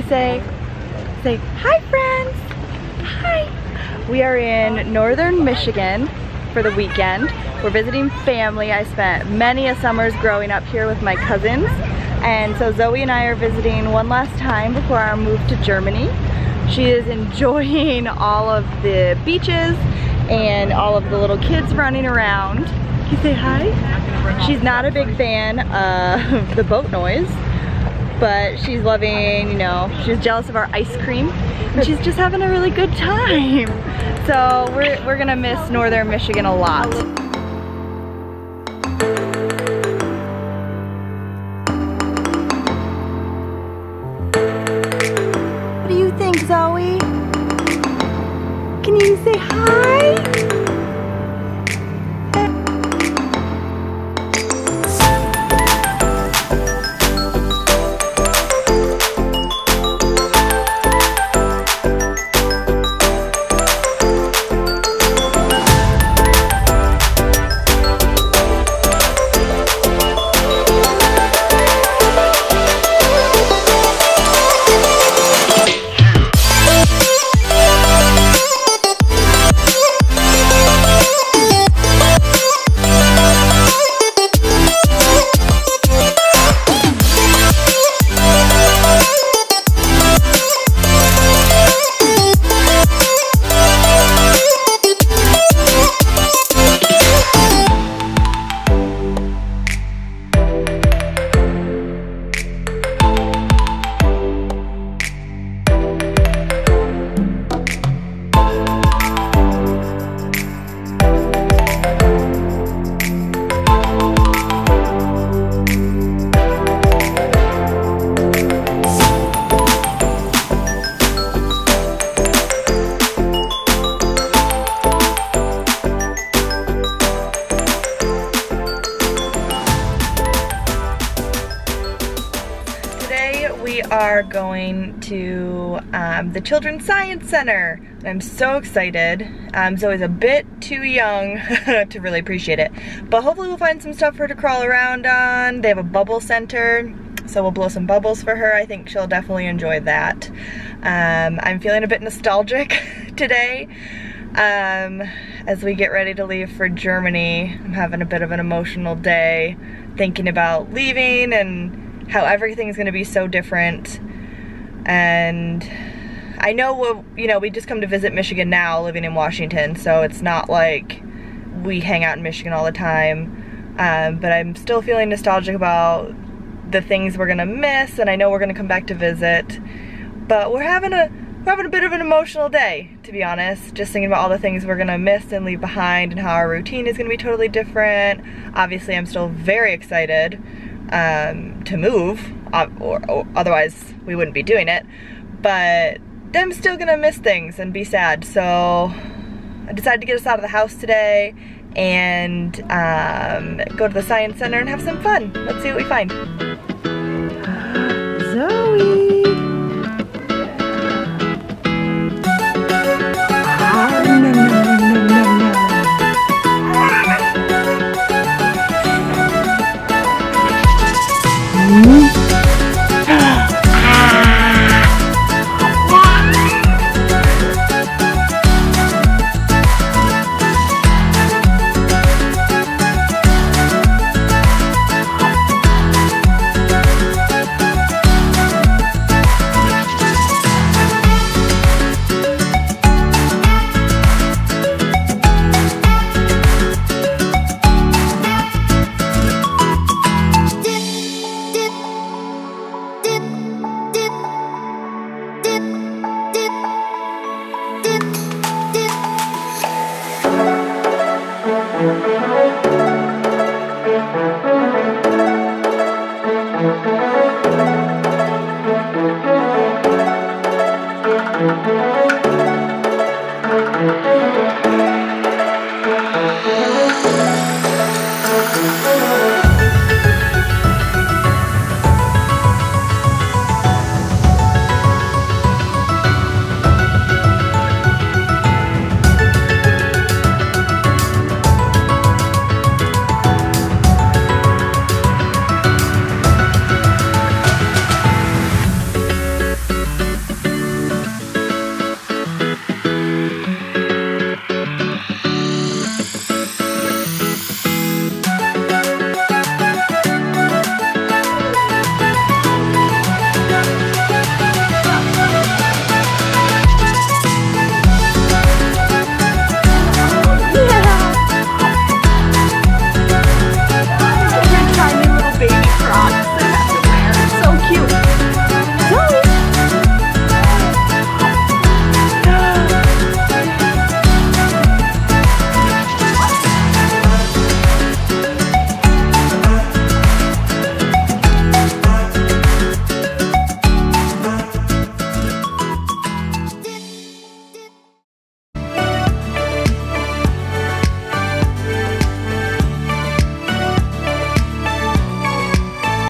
Say, say, hi friends, hi. We are in northern Michigan for the weekend. We're visiting family. I spent many a summers growing up here with my cousins. And so Zoey and I are visiting one last time before our move to Germany. She is enjoying all of the beaches and all of the little kids running around. Can you say hi? She's not a big fan of the boat noise, but she's loving, you know, she's jealous of our ice cream and she's just having a really good time. So we're, we're gonna miss Northern Michigan a lot. What do you think, Zoey? Can you say hi? Are going to um, the Children's Science Center. I'm so excited. Um, Zoey's a bit too young to really appreciate it, but hopefully we'll find some stuff for her to crawl around on. They have a bubble center, so we'll blow some bubbles for her. I think she'll definitely enjoy that. Um, I'm feeling a bit nostalgic today. Um, as we get ready to leave for Germany, I'm having a bit of an emotional day, thinking about leaving and how everything's gonna be so different. And I know, we'll, you know, we just come to visit Michigan now, living in Washington, so it's not like we hang out in Michigan all the time. Um, but I'm still feeling nostalgic about the things we're gonna miss, and I know we're gonna come back to visit. But we're having a we're having a bit of an emotional day, to be honest. Just thinking about all the things we're gonna miss and leave behind and how our routine is gonna be totally different. Obviously, I'm still very excited um, to move, uh, or, or otherwise we wouldn't be doing it. But I'm still gonna miss things and be sad. So I decided to get us out of the house today and um, go to the science center and have some fun. Let's see what we find.